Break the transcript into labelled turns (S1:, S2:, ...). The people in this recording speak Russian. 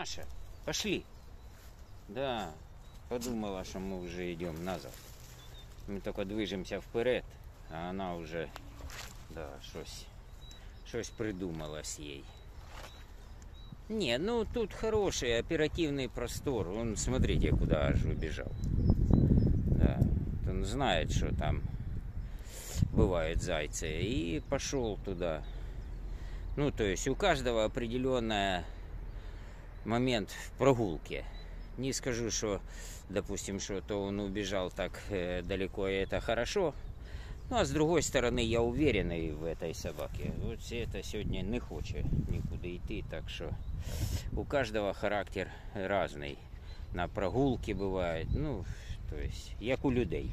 S1: Маша, пошли. Да, подумала, що ми вже йдемо назад. Ми тільки движемося вперед, а вона вже да, щось, щось придумалось їй. Не, ну тут хороший оперативный простор. Он, смотрите, куда аж убежал. Да, он знает, что там бывают зайцы. И пошел туда. Ну, то есть у каждого определенный момент в прогулке. Не скажу, что, допустим, что то он убежал так э, далеко, и это хорошо. Ну, а с другой стороны, я уверенный в этой собаке. Вот это сегодня не хочет никуда идти, так что у каждого характер разный. На прогулке бывает, ну, то есть, як у людей.